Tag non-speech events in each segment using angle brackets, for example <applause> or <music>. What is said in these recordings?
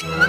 you <laughs>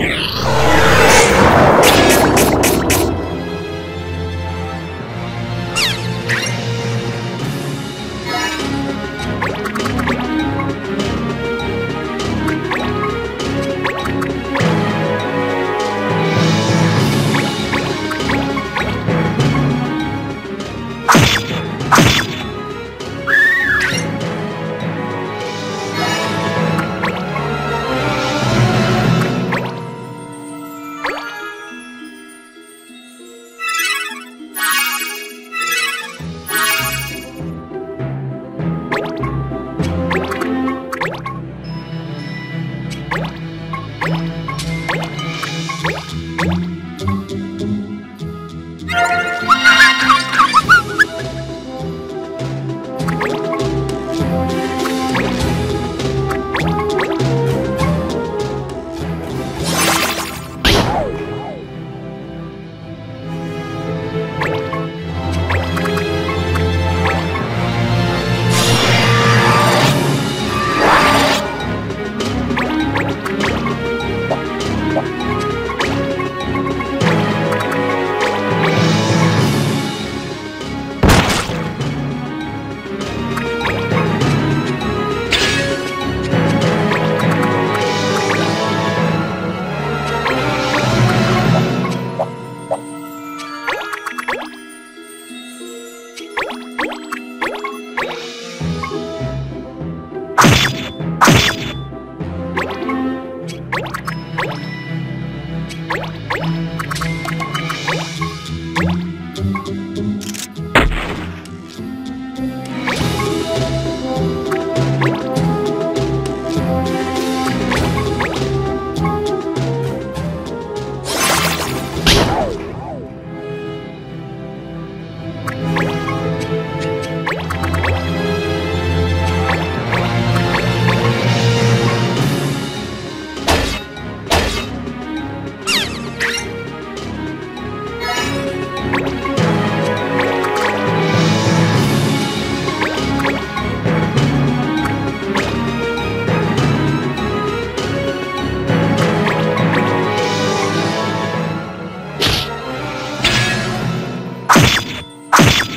you Bye.